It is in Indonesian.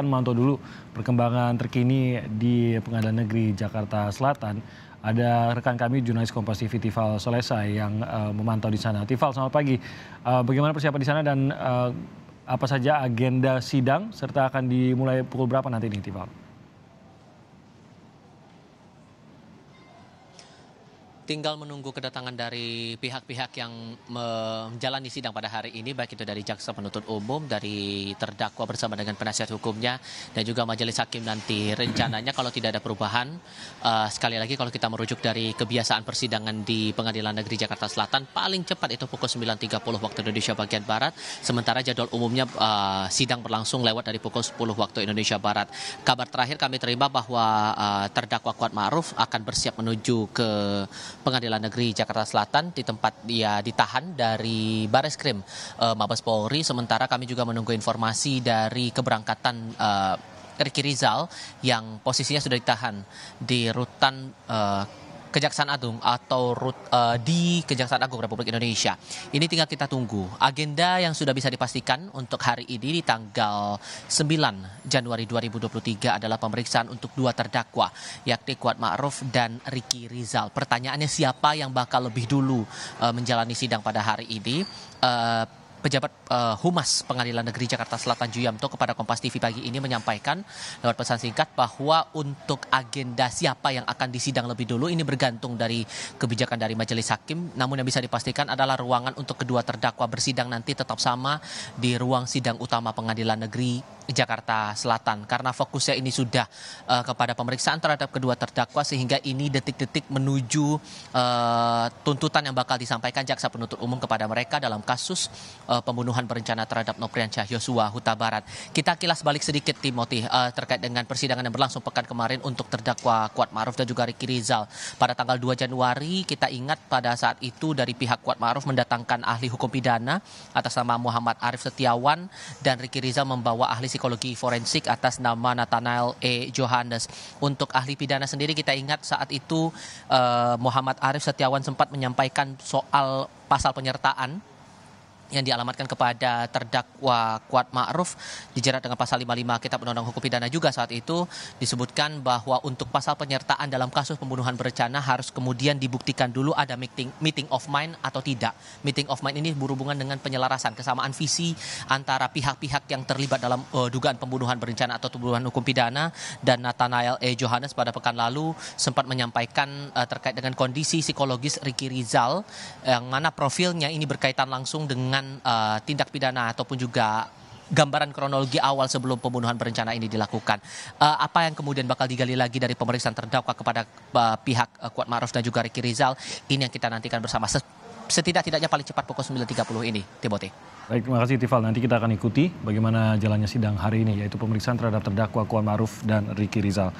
akan memantau dulu perkembangan terkini di Pengadilan Negeri Jakarta Selatan. Ada rekan kami jurnalis Kompas TV Tifal Solesa yang uh, memantau di sana. Tifal, selamat pagi. Uh, bagaimana persiapan di sana dan uh, apa saja agenda sidang serta akan dimulai pukul berapa nanti ini, Tifal? Tinggal menunggu kedatangan dari pihak-pihak yang menjalani sidang pada hari ini, baik itu dari jaksa penuntut umum, dari terdakwa bersama dengan penasihat hukumnya, dan juga majelis hakim nanti. Rencananya kalau tidak ada perubahan, uh, sekali lagi kalau kita merujuk dari kebiasaan persidangan di Pengadilan Negeri Jakarta Selatan, paling cepat itu pukul 9.30 waktu Indonesia bagian Barat, sementara jadwal umumnya uh, sidang berlangsung lewat dari pukul 10 waktu Indonesia Barat. Kabar terakhir kami terima bahwa uh, terdakwa Kuat Ma'ruf akan bersiap menuju ke Pengadilan Negeri Jakarta Selatan di tempat dia ditahan dari Baris Krim uh, Mabes Polri. Sementara kami juga menunggu informasi dari keberangkatan uh, Ricky Rizal yang posisinya sudah ditahan di rutan uh, Kejaksaan Agung atau uh, di Kejaksaan Agung Republik Indonesia. Ini tinggal kita tunggu. Agenda yang sudah bisa dipastikan untuk hari ini di tanggal 9 Januari 2023 adalah pemeriksaan untuk dua terdakwa, yakni Kuat Ma'ruf dan Ricky Rizal. Pertanyaannya siapa yang bakal lebih dulu uh, menjalani sidang pada hari ini? Uh, pejabat uh, Humas Pengadilan Negeri Jakarta Selatan Juyamto kepada Kompas TV pagi ini menyampaikan lewat pesan singkat bahwa untuk agenda siapa yang akan disidang lebih dulu ini bergantung dari kebijakan dari majelis hakim. Namun yang bisa dipastikan adalah ruangan untuk kedua terdakwa bersidang nanti tetap sama di ruang sidang utama Pengadilan Negeri Jakarta Selatan karena fokusnya ini sudah uh, kepada pemeriksaan terhadap kedua terdakwa sehingga ini detik-detik menuju uh, tuntutan yang bakal disampaikan jaksa penuntut umum kepada mereka dalam kasus uh, pembunuhan berencana terhadap Nopriansyah Yosua Huta Barat. Kita kilas balik sedikit Timothy uh, terkait dengan persidangan yang berlangsung pekan kemarin untuk terdakwa Kuat Maruf dan juga Ricky Rizal. Pada tanggal 2 Januari kita ingat pada saat itu dari pihak Kuat Maruf mendatangkan ahli hukum pidana atas nama Muhammad Arif Setiawan dan Ricky Rizal membawa ahli forensik atas nama Nathanael E. Johannes. Untuk ahli pidana sendiri kita ingat saat itu uh, Muhammad Arif Setiawan sempat menyampaikan soal pasal penyertaan yang dialamatkan kepada terdakwa Kuat Ma'ruf dijerat dengan pasal 55 Kitab Undang-Undang Hukum Pidana juga saat itu disebutkan bahwa untuk pasal penyertaan dalam kasus pembunuhan berencana harus kemudian dibuktikan dulu ada meeting meeting of mind atau tidak. Meeting of mind ini berhubungan dengan penyelarasan kesamaan visi antara pihak-pihak yang terlibat dalam uh, dugaan pembunuhan berencana atau pembunuhan hukum pidana dan Nathanael E. Johannes pada pekan lalu sempat menyampaikan uh, terkait dengan kondisi psikologis Ricky Rizal yang mana profilnya ini berkaitan langsung dengan dengan uh, tindak pidana ataupun juga gambaran kronologi awal sebelum pembunuhan berencana ini dilakukan. Uh, apa yang kemudian bakal digali lagi dari pemeriksaan terdakwa kepada uh, pihak uh, Kuat Ma'ruf dan juga Ricky Rizal, ini yang kita nantikan bersama. Setidak-tidaknya paling cepat pukul 9.30 ini, Timothy. Baik, terima kasih Tifal. Nanti kita akan ikuti bagaimana jalannya sidang hari ini, yaitu pemeriksaan terhadap terdakwa Kuat Ma'ruf dan Ricky Rizal.